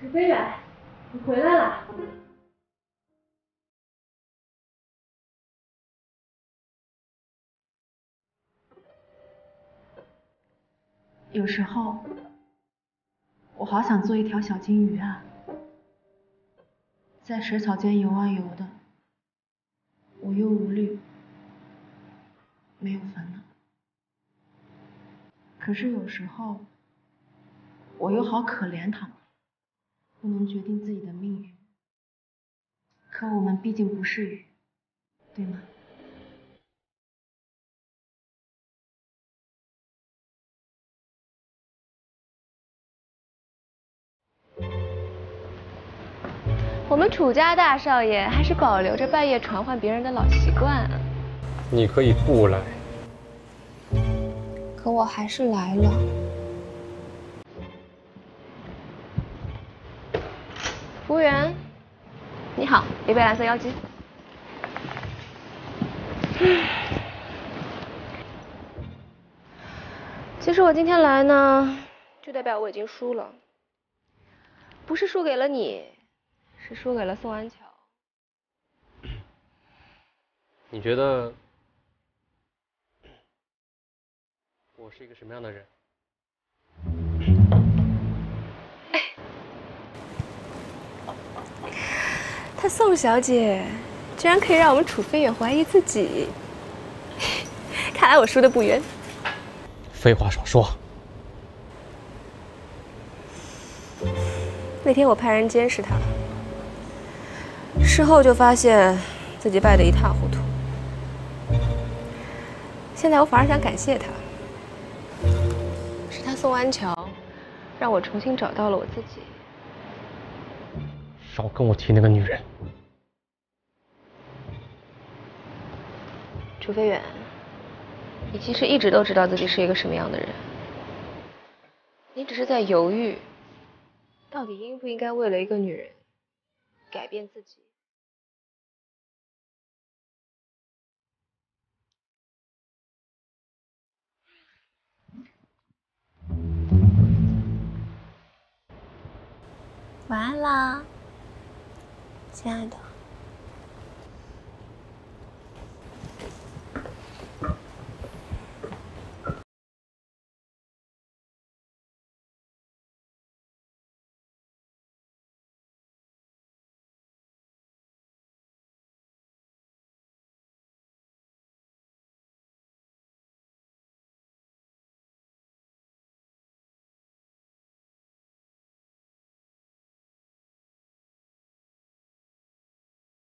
楚飞远，你回来了。有时候，我好想做一条小金鱼啊，在水草间游啊游的，无忧无虑，没有烦恼。可是有时候，我又好可怜它们，不能决定自己的命运。可我们毕竟不是鱼，对吗？我们楚家大少爷还是保留着半夜传唤别人的老习惯。你可以不来，可我还是来了。服务员，你好，一杯蓝色妖姬。其实我今天来呢，就代表我已经输了，不是输给了你，是输给了宋安桥。你觉得我是一个什么样的人？她宋小姐居然可以让我们楚飞远怀疑自己，看来我输的不冤。废话少说，那天我派人监视他，事后就发现自己败得一塌糊涂。现在我反而想感谢他，是他宋安桥，让我重新找到了我自己。少跟我提那个女人。楚飞远，你其实一直都知道自己是一个什么样的人，你只是在犹豫，到底应不应该为了一个女人改变自己。晚安啦，亲爱的。